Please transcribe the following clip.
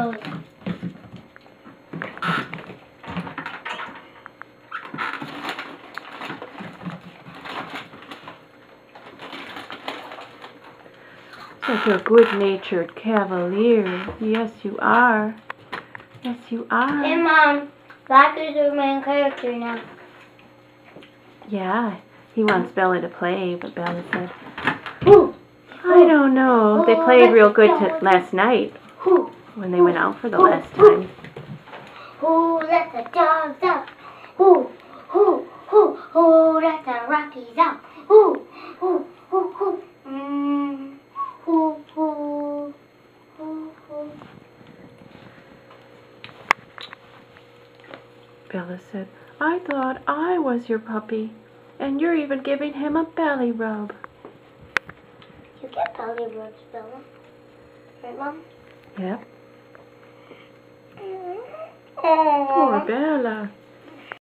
Oh. Such a good-natured cavalier. Yes, you are. Yes, you are. Hey, Mom. Black is the main character now. Yeah, he wants Bella to play, but Bella said, Who? I don't know. They oh, played real good t- last night Who? When they went out for the last time. Who let the dogs out? Who? Who? Who? Who let the Rockies out? Who? Who? Who? Who? Mm. Who? Who? Who? Who? Bella said, I thought I was your puppy, and you're even giving him a belly rub. You get belly rubs, Bella. Right, Mom? Yep. Oh. Poor Bella.